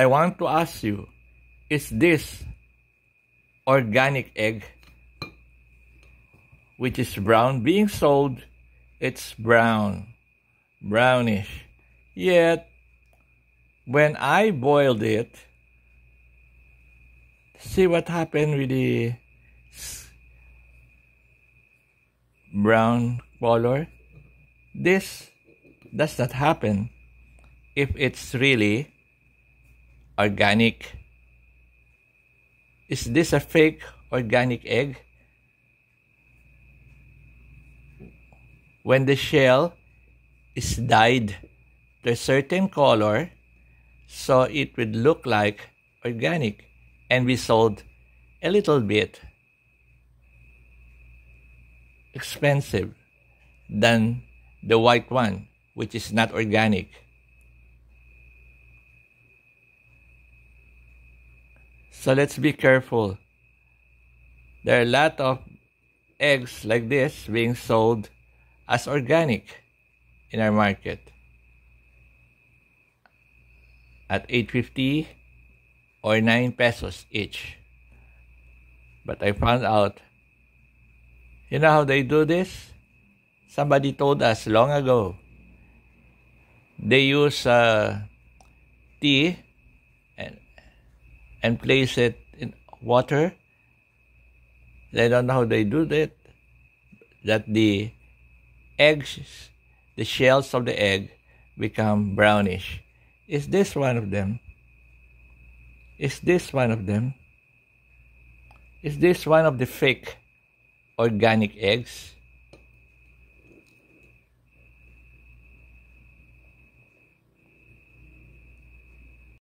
I want to ask you, is this organic egg, which is brown, being sold? It's brown, brownish. Yet, when I boiled it, see what happened with the brown color? This does not happen if it's really organic. Is this a fake organic egg? When the shell is dyed to a certain color, so it would look like organic and be sold a little bit expensive than the white one, which is not organic. So let's be careful. There are a lot of eggs like this being sold as organic in our market at 850 or 9 pesos each. But I found out you know how they do this? Somebody told us long ago. They use uh, tea and place it in water. They don't know how they do that. That the eggs, the shells of the egg become brownish. Is this one of them? Is this one of them? Is this one of the fake organic eggs?